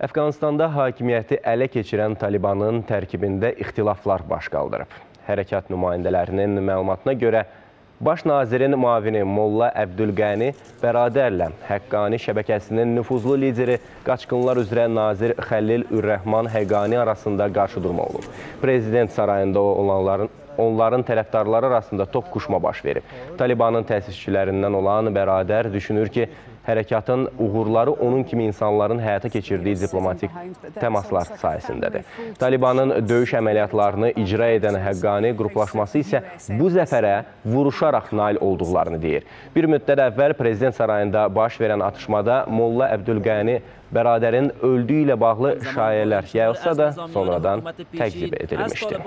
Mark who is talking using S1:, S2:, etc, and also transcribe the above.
S1: Əfqanistanda hakimiyyəti ələ keçirən Talibanın tərkibində ixtilaflar baş qaldırıb. Hərəkat nümayəndələrinin məlumatına görə Baş nazirin müavini Molla Əbdülqəni Bəradərlə Həqqani şəbəkəsinin nüfuzlu lideri qaçqınlar üzrə nazir Xəlil Ürrəhman Həqqani arasında qarşıdurma olub. Prezident sarayında olanların onların tərəfdarları arasında toqquşma baş verib. Talibanın təsisçilərindən olan Bəradər düşünür ki, hərəkatın uğurları onun kimi insanların həyata keçirdiyi diplomatik təmaslar sayəsindədir. Talibanın döyüş əməliyyatlarını icra edən Həqqani qruplaşması isə bu zəfərə vuruşaraq nail olduqlarını deyir. Bir müddət əvvəl Prezident sarayında baş verən atışmada Molla Əbdülqəni Bəradərin öldüyü ilə bağlı şayələr yayılsa da sonradan təkzib edilmişdi.